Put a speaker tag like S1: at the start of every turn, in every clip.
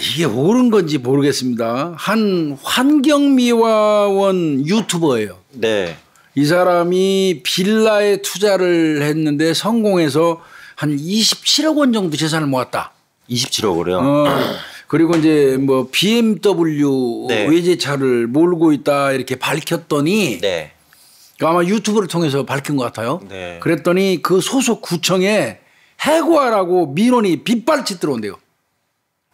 S1: 이게 옳은 건지 모르겠습니다. 한 환경미화원 유튜버예요.
S2: 네.
S1: 이 사람이 빌라에 투자를 했는데 성공해서 한 27억 원 정도 재산을 모았다.
S2: 27억으로요.
S1: 어, 그리고 이제 뭐 BMW
S2: 네.
S1: 외제차를 몰고 있다 이렇게 밝혔더니
S2: 네.
S1: 그 아마 유튜브를 통해서 밝힌 것 같아요.
S2: 네.
S1: 그랬더니 그 소속 구청에 해고하라고 민원이 빗발치 들어온대요.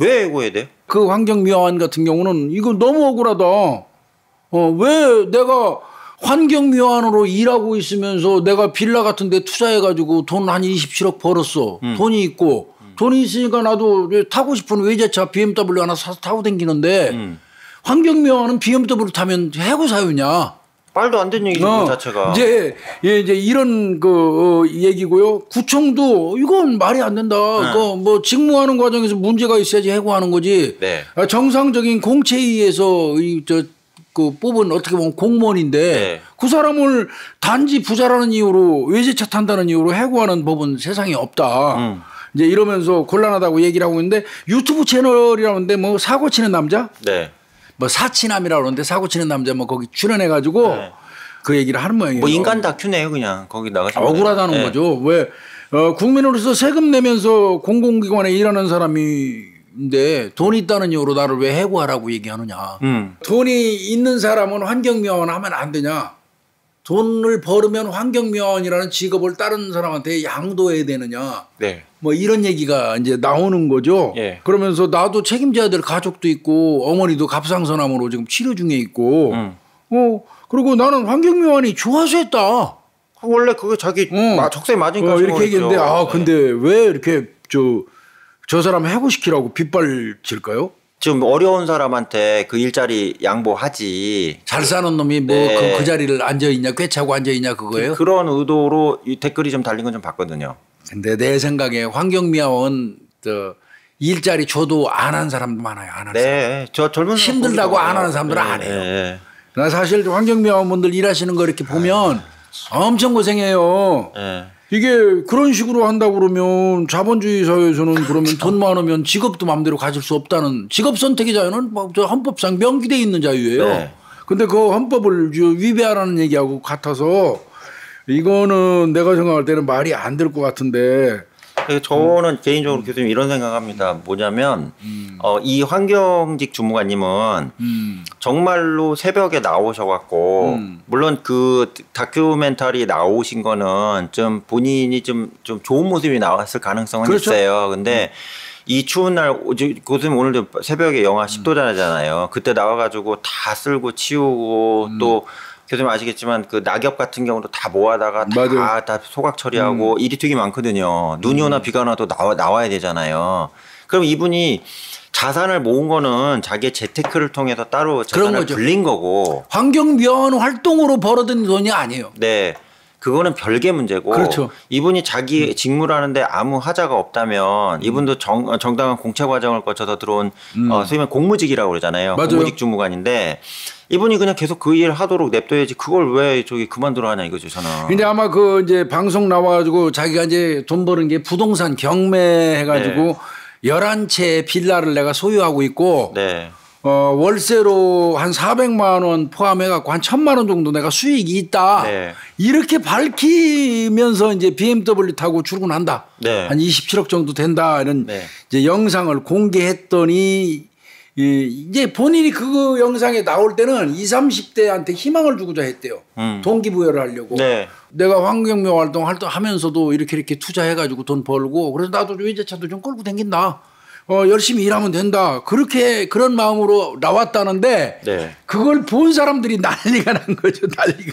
S2: 왜 해고해야 돼요?
S1: 그 환경미화원 같은 경우는 이거 너무 억울하다. 어, 왜 내가 환경미화원으로 일하고 있으면서 내가 빌라 같은 데 투자해가지고 돈 한 27억 벌었어. 돈이 있고. 돈이 있으니까 나도 타고 싶은 외제차 BMW 하나 사서 타고 다니는데
S2: 음.
S1: 환경미화원은 BMW 타면 해고 사유냐.
S2: 말도 안 되는 얘기죠,
S1: 어,
S2: 그 자체가.
S1: 이제 예, 이제 이런 그 어, 얘기고요. 구청도 이건 말이 안 된다.
S2: 네.
S1: 그뭐 직무하는 과정에서 문제가 있어야지 해고하는 거지.
S2: 네.
S1: 아, 정상적인 공채위에서 이저 그 뽑은 어떻게 보면 공무원인데
S2: 네.
S1: 그 사람을 단지 부자라는 이유로 외제차 탄다는 이유로 해고하는 법은 세상에 없다.
S2: 음.
S1: 이제 이러면서 곤란하다고 얘기를 하고 있는데 유튜브 채널이라는데 뭐 사고 치는 남자
S2: 네.
S1: 뭐 사치남이라고 그러는데 사고 치는 남자 뭐 거기 출연해 가지고
S2: 네.
S1: 그 얘기를 하는 모양이에요.
S2: 뭐 인간 다큐네요, 그냥. 거기 나가서.
S1: 억울하다는
S2: 네.
S1: 거죠. 왜 어, 국민으로서 세금 내면서 공공기관에 일하는 사람인데 돈이 있다는 이유로 나를 왜 해고하라고 얘기하느냐.
S2: 음.
S1: 돈이 있는 사람은 환경미화원 하면 안 되냐. 돈을 벌으면 환경미화원이라는 직업을 다른 사람한테 양도해야 되느냐.
S2: 네.
S1: 뭐 이런 얘기가 이제 나오는 거죠.
S2: 예.
S1: 그러면서 나도 책임져야 될 가족도 있고 어머니도 갑상선암으로 지금 치료 중에 있고
S2: 음.
S1: 어 그리고 나는 환경미화원이 좋아서 했다.
S2: 원래 그게 자기
S1: 어.
S2: 마- 적성에 맞으니까
S1: 어, 이렇게 얘기했는데. 아
S2: 네.
S1: 근데 왜 이렇게 저 저 사람 해고시키라고 빗발질까요?
S2: 지금 어려운 사람한테 그 일자리 양보하지.
S1: 잘 사는 놈이 뭐그
S2: 네.
S1: 그 자리를 앉아 있냐 꿰차고 앉아 있냐 그거예요?
S2: 그 런 의도로 이 댓글이 좀 달린 건 좀 봤거든요.
S1: 근데 내 생각에 환경미화원 저 일자리 줘도 안 한 사람도 많아요. 안 하는 사람.
S2: 네. 저 젊은 사람
S1: 힘들다고 안 하는 사람들은
S2: 네,
S1: 안 해요.
S2: 네.
S1: 나 사실 환경미화원분들 일하시는 거 이렇게 보면 엄청 고생해요.
S2: 네.
S1: 이게 그런 식으로 한다고 그러면 자본주의 사회에서는 그러면 돈 많으면 직업도 마음대로 가질 수 없다는 직업 선택의 자유는 뭐저 헌법상 명기돼 있는 자유예요.
S2: 네.
S1: 근데 그 헌법을 저 위배하라는 얘기하고 같아서 이거는 내가 생각할 때는 말이 안 될 것 같은데
S2: 저는 개인적으로 교수님 이런 생각합니다. 뭐냐면 어, 이 환경직 주무관님은
S1: 음.
S2: 정말로 새벽에 나오셔갖고
S1: 음.
S2: 물론 그 다큐멘터리 나오신 거는 좀 본인이 좀 좀 좋은 모습이 나왔을 가능성은
S1: 그렇죠.
S2: 있어요. 근데 이 추운 날 교수님 오늘도 새벽에 영하 10도잖아요. 그때 나와가지고 다 쓸고 치우고
S1: 음.
S2: 또 교수님 아시겠지만 그 낙엽 같은 경우도 다 모아다가.
S1: 음.
S2: 다, 다 소각 처리하고 일이 되게 많거든요. 눈이 오나 비가 오나도 나와, 나와야 되잖아요. 그럼 이분이 자산을 모은 거는 자기의 재테크를 통해서 따로 자산을. 불린 거고
S1: 환경 미화원 활동으로 벌어든 돈이 아니에요.
S2: 네. 그거는 별개 문제고
S1: 그렇죠.
S2: 이분이 자기 직무를 하는데 아무 하자가 없다면 이분도 정, 정당한 공채 과정을 거쳐서 들어온 어, 소위 말해 공무직이라고 그러잖아요.
S1: 음. 맞아요.
S2: 공무직 주무관인데 이분이 그냥 계속 그 일 하도록 냅둬야지 그걸 왜 저기 그만두러 하냐 이거죠 저는.
S1: 근데 아마 그 이제 방송 나와가지고 자기가 이제 돈 버는 게 부동산 경매 해가지고 열한 채 빌라를 내가 소유하고 있고
S2: 네.
S1: 어, 월세로 한 400만 원 포함해 갖고 한 1000만 원 정도 내가 수익이 있다.
S2: 네.
S1: 이렇게 밝히면서 이제 BMW 타고 출근한다.
S2: 네.
S1: 한 27억 정도 된다. 이런
S2: 네.
S1: 이제 영상을 공개했더니 이 이제 본인이 그 영상에 나올 때는 20, 30대한테 희망을 주고자 했대요.
S2: 음.
S1: 동기부여를 하려고.
S2: 네.
S1: 내가 환경명 활동 활동하면서도 이렇게 이렇게 투자해가지고 돈 벌고 그래서 나도 외제차도 좀 끌고 다닌다. 어 열심히 일하면 된다. 그렇게 그런 마음으로 나왔다는데
S2: 네.
S1: 그걸 본 사람들이 난리가 난 거죠. 난리가.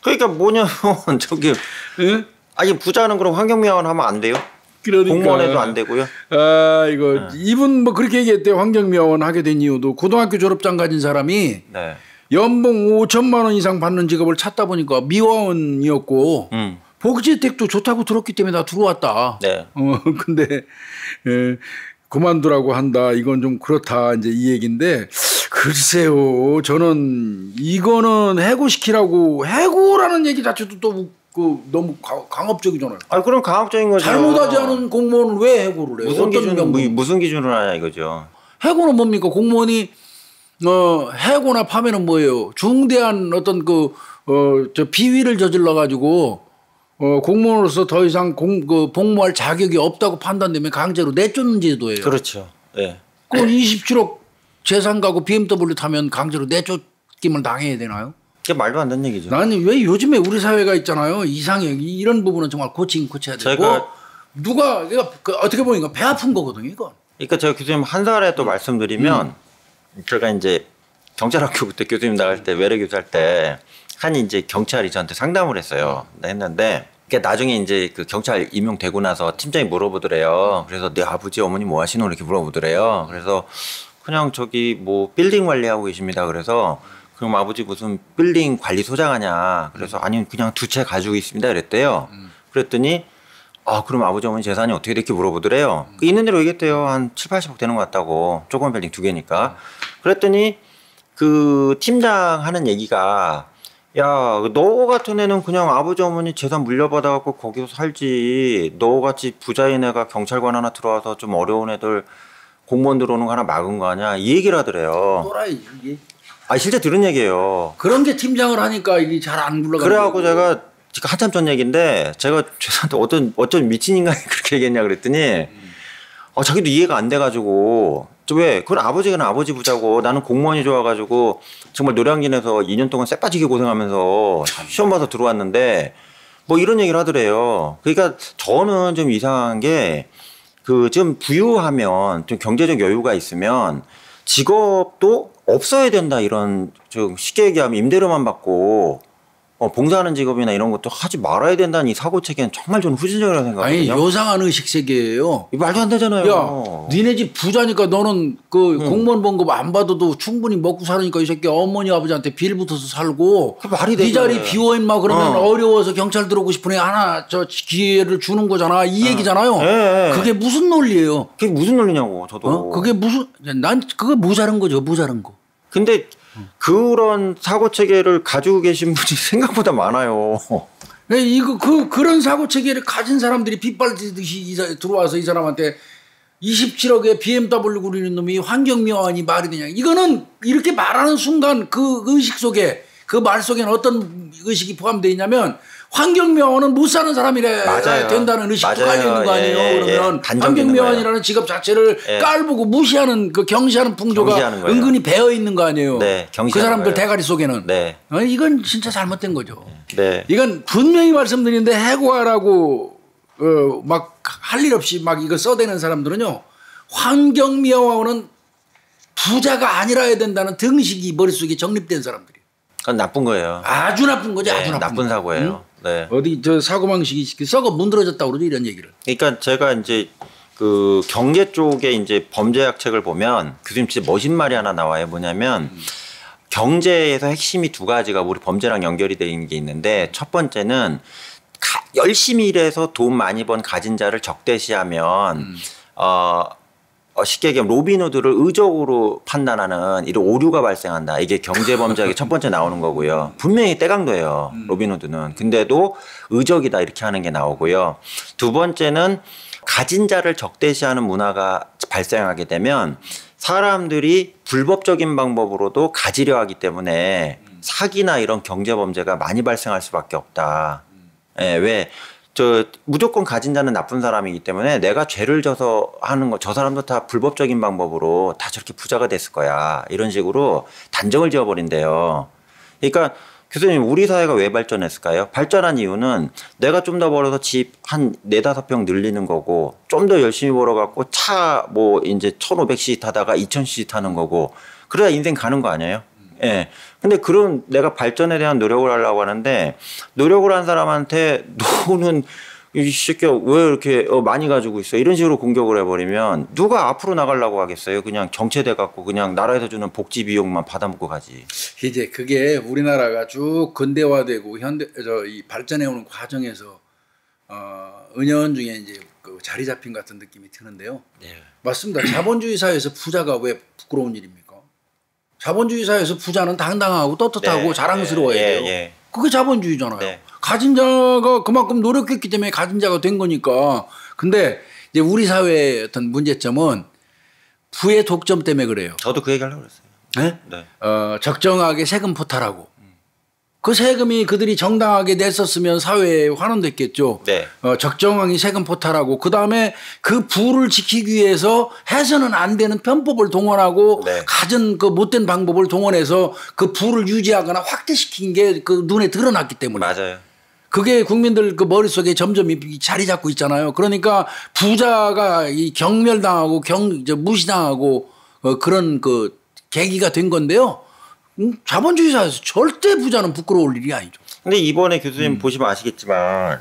S2: 그러니까 뭐냐면 저기
S1: 응?
S2: 아니 부자는 그럼 환경미화원 하면 안 돼요?
S1: 그러니까.
S2: 공무원에도 안 되고요.
S1: 아 이거
S2: 네.
S1: 이분 뭐 그렇게 얘기했대요. 환경미화원 하게 된 이유도 고등학교 졸업장 가진 사람이
S2: 네.
S1: 연봉 5천만 원 이상 받는 직업을 찾다 보니까 미화원이었고
S2: 음.
S1: 복지 혜택도 좋다고 들었기 때문에 나 들어왔다.
S2: 네.
S1: 어 근데 에, 그만두라고 한다. 이건 좀 그렇다. 이제 이 얘기인데 글쎄요. 저는 이거는 해고시키라고 해고라는 얘기 자체도 또 그 너무 가- 강압적이잖아요.
S2: 아 그럼 강압적인 거죠.
S1: 잘못하지 않은 공무원은 왜 해고를 해요?
S2: 무슨
S1: 어떤
S2: 기준
S1: 명분?
S2: 무슨 기준으로 하냐 이거죠.
S1: 해고는 뭡니까? 공무원이 어 해고나 파면은 뭐예요? 중대한 어떤 그 어 저 비위를 저질러 가지고 어 공무원으로서 더 이상 공 그 복무할 자격이 없다고 판단되면 강제로 내쫓는 제도예요.
S2: 그렇죠. 예.
S1: 그 27억 재산 가고 BMW 타면 강제로 내쫓김을 당해야 되나요?
S2: 그게 말도 안 되는 얘기죠.
S1: 나는 왜 요즘에 우리 사회가 있잖아요. 이상해. 이- 이런 부분은 정말 고치긴 고쳐야 되고 누가 이거 그 어떻게 보면 이거 배 아픈 거거든요. 이건.
S2: 그러니까 제가 교수님 한 살에 또 말씀드리면 제가 이제 경찰학교 때 교수님 나갈 때 외래 교수 할때 한 이제 경찰이 저한테 상담을 했어요. 했는데 그게 나중에 이제 그 경찰 임용되고 나서 팀장이 물어보더래요. 그래서 내 아버지 어머니 뭐 하시노 이렇게 물어보더래요. 그래서 그냥 저기 뭐 빌딩 관리하고 계십니다. 그래서 그럼 아버지 무슨 빌딩 관리 소장하냐? 그래서 아니 그냥 두 채 가지고 있습니다. 그랬대요. 그랬더니 아, 그럼 아버지 어머니 재산이 어떻게 됐게 물어보더래요. 그 있는 대로 얘기했대요. 한 7, 80억 되는 것 같다고. 조그만 빌딩 두 개니까. 그랬더니 그 팀장 하는 얘기가 야, 너 같은 애는 그냥 아버지 어머니 재산 물려받아갖고 거기서 살지. 너 같이 부자인 애가 경찰관 하나 들어와서 좀 어려운 애들 공무원 들어오는 거 하나 막은 거 아니야. 이 얘기를 하더래요.
S1: 또라이 이게
S2: 아, 실제 들은 얘기예요.
S1: 그런 게 팀장을 하니까 이게 잘 안 굴러가는
S2: 그래갖고. 제가 지금 한참 전 얘기인데 제가 죄송한데 어떤 어떤 미친 인간이 그렇게 얘기했냐 그랬더니 어, 자기도 이해가 안 돼가지고 저 왜? 그건 아버지가 아버지 부자고 나는 공무원이 좋아가지고 정말 노량진에서 2년 동안 쎄빠지게 고생하면서 시험 봐서 들어왔는데 뭐 이런 얘기를 하더래요. 그러니까 저는 좀 이상한 게 그 좀 부유하면 좀 경제적 여유가 있으면 직업도 없어야 된다 이런 좀 쉽게 얘기하면 임대료만 받고 어, 봉사하는 직업이나 이런 것도 하지 말아야 된다는 이 사고 체계는 정말 저는 후진적이라고
S1: 아니
S2: 생각하거든요.
S1: 요상한 의식 세계예요.
S2: 말도 안 되잖아요.
S1: 야, 니네 집 부자니까 너는 그
S2: 음.
S1: 공무원 봉급 안 받아도 충분히 먹고 사니까 이 새끼 어머니 아버지한테 빌 붙어서 살고
S2: 그 말이
S1: 네
S2: 되잖아요.
S1: 자리 비워 임마 그러면
S2: 어.
S1: 어. 려워서 경찰 들어오고 싶으니 하나 저 기회를 주는 거잖아 이 얘기잖아요.
S2: 예, 예.
S1: 그게 무슨 논리예요?
S2: 그게 무슨 논리냐고 저도.
S1: 어? 그게 무슨 난 그거 모자란 거죠 모자란 거.
S2: 근데 그런 사고 체계를 가지고 계신 분이 생각보다 많아요.
S1: 네, 이거 그 그런 사고 체계를 가진 사람들이 빗발지듯이 들어와서 이 사람한테 27억에 BMW 구리는 놈이 환경미화원이 말이 되냐? 이거는 이렇게 말하는 순간 그 의식 속에 그 말 속에는 어떤 의식이 포함되어 있냐면 환경미화원은 못 사는 사람이래
S2: 맞아요.
S1: 된다는 의식도
S2: 맞아요.
S1: 깔려 있는 거 아니에요?
S2: 예, 예, 예.
S1: 그러면 환경미화원이라는 직업 자체를
S2: 예.
S1: 깔보고 무시하는 그 경시하는 풍조가
S2: 경시하는.
S1: 은근히 배어 있는 거 아니에요?
S2: 네,
S1: 그 사람들
S2: 거예요.
S1: 대가리 속에는
S2: 네.
S1: 어, 이건 진짜 잘못된 거죠.
S2: 네.
S1: 이건 분명히 말씀드리는데 해고하라고 어, 막 할 일 없이 막 이거 써대는 사람들은요 환경미화원은 부자가 아니라야 된다는 등식이 머릿속에 정립된 사람들이에요.
S2: 그건 나쁜 거예요.
S1: 아주 나쁜 거죠.
S2: 네,
S1: 아주 나쁜,
S2: 나쁜
S1: 거.
S2: 사고예요. 네.
S1: 어디 저 사고 방식이 썩어 문드러졌다고 그러죠 이런 얘기를.
S2: 그러니까 제가 이제 그 경제 쪽에 이제 범죄학 책을 보면 교수님 진짜 멋진 말이 하나 나와요. 뭐냐면 경제에서 핵심이 두 가지가 우리 범죄랑 연결이 되어 있는 게 있는데 첫 번째는 가- 열심히 일해서 돈 많이 번 가진 자를 적대시하면 어, 어, 쉽게 얘기하면 로빈후드를 의적으로 판단하는 이런 오류가 발생한다. 이게 경제범죄학의 첫 번째 나오는 거고요. 분명히 떼강도예요. 로빈후드는. 근데도 의적이다 이렇게 하는 게 나오고요. 두 번째는 가진 자를 적대시하는 문화가 발생하게 되면 사람들이 불법적인 방법으로도 가지려 하기 때문에 사기나 이런 경제범죄가 많이 발생할 수밖에 없다. 예, 왜? 저 무조건 가진 자는 나쁜 사람이기 때문에 내가 죄를 져서 하는 거 저 사람도 다 불법적인 방법으로 다 저렇게 부자가 됐을 거야 이런 식으로 단정을 지어버린대요. 그러니까 교수님 우리 사회가 왜 발전했을까요? 발전한 이유는 내가 좀 더 벌어서 집 한 네다섯 평 늘리는 거고 좀 더 열심히 벌어갖고 차 뭐 이제 1500cc 타다가 2000cc 타는 거고 그래야 인생 가는 거 아니에요? 예. 근데 그런 내가 발전에 대한 노력을 하려고 하는데 노력을 한 사람한테 너는 이 새끼야 왜 이렇게 어, 많이 가지고 있어 이런 식으로 공격을 해버리면 누가 앞으로 나가려고 하겠어요 그냥 정체돼 갖고 그냥 나라에서 주는 복지 비용만 받아먹고 가지
S1: 이제 그게 우리나라가 쭉 근대화되고 현대 저 이 발전해 오는 과정에서 어, 은연 중에 이제 그 자리 잡힌 같은 느낌이 드는데요.
S2: 네.
S1: 맞습니다. 자본주의 사회에서 부자가 왜 부끄러운 일입니까? 자본주의 사회에서 부자는 당당하고 떳떳하고
S2: 네,
S1: 자랑스러워야
S2: 예,
S1: 돼요.
S2: 예.
S1: 그게 자본주의잖아요.
S2: 네.
S1: 가진 자가 그만큼 노력했기 때문에 가진 자가 된 거니까. 근데 이제 우리 사회의 어떤 문제점은 부의 독점 때문에 그래요.
S2: 저도 그 얘기 하려고 그랬어요.
S1: 네?
S2: 네.
S1: 어, 적정하게 세금 포탈하고 그 세금이 그들이 정당하게 냈었으면 사회에 환원됐겠죠.
S2: 네.
S1: 어, 적정하게 세금 포탈하고 그 다음에 그 부를 지키기 위해서 해서는 안 되는 편법을 동원하고
S2: 네.
S1: 가진 그 못된 방법을 동원해서 그 부를 유지하거나 확대시킨 게 그 눈에 드러났기 때문에
S2: 맞아요.
S1: 그게 국민들 그 머릿속에 점점 이 자리 잡고 있잖아요. 그러니까 부자가 이 경멸당하고 경, 무시당하고 어, 그런 그 계기가 된 건데요. 음, 자본주의 사회에서 절대 부자는 부끄러울 일이 아니죠.
S2: 근데 이번에
S1: 음.
S2: 교수님 보시면 아시겠지만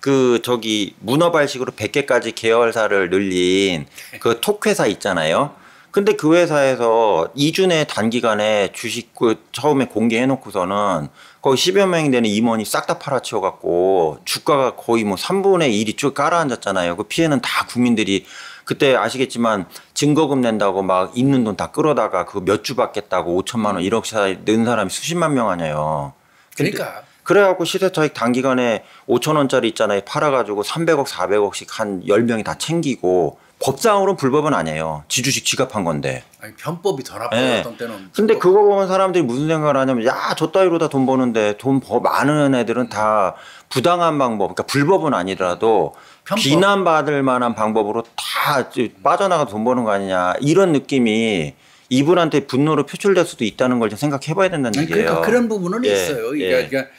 S2: 그 저기 문어발식으로 100개까지 계열사를 늘린 그 톡 회사 있잖아요. 근데 그 회사에서 2주 내 단기간에 주식 그 처음에 공개해 놓고서는 거의 10여 명이 되는 임원이 싹 다 팔아치워 갖고 주가가 거의 뭐 3분의 1이 쭉 깔아앉았잖아요. 그 피해는 다 국민들이 그때 아시겠지만 증거금 낸다고 막 있는 돈 다 끌어다가 그몇주 받겠다고 5천만 원 1억씩 낸 사람이 수십만 명 아니에요.
S1: 그러니까
S2: 그래갖고 시세차익 단기간에 5천 원짜리 있잖아요. 팔아가지고 300억, 400억씩 한 10명이 다 챙기고 법상으로는 불법은 아니에요. 지주식 지갑한 건데.
S1: 아니, 편법이 더 나빠요.
S2: 네.
S1: 어떤 때는.
S2: 근데 그거 보면 사람들이 무슨 생각을 하냐면 야, 저 따위로 다 돈 버는데 돈 버, 많은 애들은 다 부당한 방법, 그러니까 불법은 아니더라도
S1: 편법.
S2: 비난받을 만한 방법으로 다 빠져나가 돈 버는 거 아니냐. 이런 느낌이 이분한테 분노로 표출될 수도 있다는 걸좀 생각해 봐야 된다는
S1: 아니,
S2: 얘기예요.
S1: 그러니까 그런 부분은
S2: 예,
S1: 있어요. 그러니까,
S2: 예.
S1: 그러니까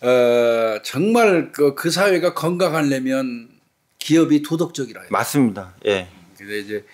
S1: 어, 정말 그, 그 사회가 건강하려면 기업이 도덕적이라 해요.
S2: 맞습니다. 예.
S1: 근데 이제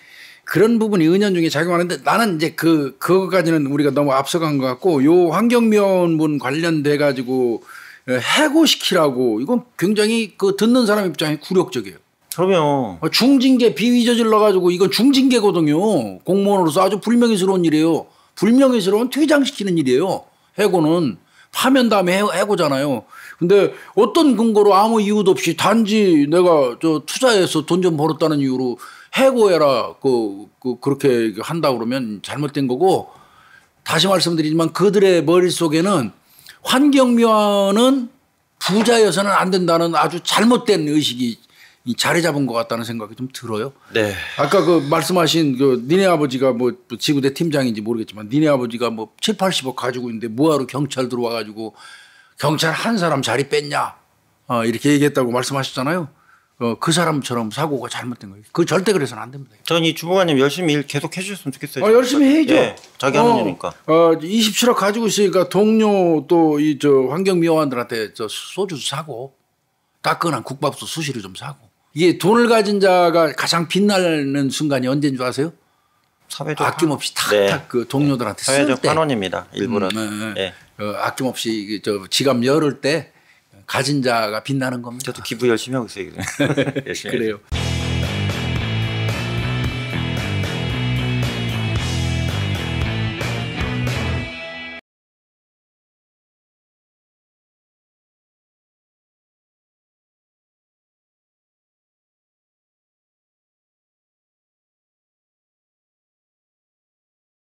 S1: 그런 부분이 은연중에 작용하는데 나는 이제 그 그거까지는 우리가 너무 앞서간 것 같고 요 환경미화원 관련돼 가지고 해고시키라고 이건 굉장히 그 듣는 사람 입장에 굴욕적이에요.
S2: 그러면
S1: 어, 중징계 비위 저질러 가지고 이건 중징계거든요. 공무원으로서 아주 불명예스러운 일이에요. 불명예스러운 퇴장시키는 일이에요. 해고는 파면 다음에 해- 해고잖아요. 근데 어떤 근거로 아무 이유도 없이 단지 내가 저 투자해서 돈 좀 벌었다는 이유로 해고해라 그, 그 그렇게 한다 그러면 잘못된 거고 다시 말씀드리지만 그들의 머릿속에는 환경미화는 부자여서는 안 된다는 아주 잘못된 의식이 이 자리 잡은 것 같다는 생각이 좀 들어요.
S2: 네.
S1: 아까 그 말씀하신 그 니네 아버지가 뭐 지구대 팀장인지 모르겠지만 니네 아버지가 뭐 7, 80억 가지고 있는데 뭐하러 경찰 들어와 가지고 경찰 한 사람 자리 뺐냐. 어, 이렇게 얘기했다고 말씀하셨잖아요. 어, 그 사람처럼 사고가 잘못된 거예요. 그 절대 그래서는 안 됩니다.
S2: 전 이 주무관님 열심히 일 계속 해주셨으면 좋겠어요.
S1: 어, 열심히 해야죠.
S2: 예, 자기 하는 일이니까.
S1: 어, 27억 가지고 있으니까 동료 또 이 저 환경미화원들한테 저 소주 사고 따끈한 국밥도 수시로 좀 사고 이게 돈을 가진 자가 가장 빛나는 순간이 언제인 줄 아세요?
S2: 사회적
S1: 아낌없이 탁탁
S2: 네.
S1: 그 동료들한테 쓸
S2: 사회적
S1: 때.
S2: 환원입니다. 일부러.
S1: 음, 네,
S2: 예.
S1: 네. 어, 아낌없이 저 지갑 열을 때 가진 자가 빛나는 겁니다.
S2: 저도 기부 열심히 하고 있어요. 열심히.
S1: 그래요.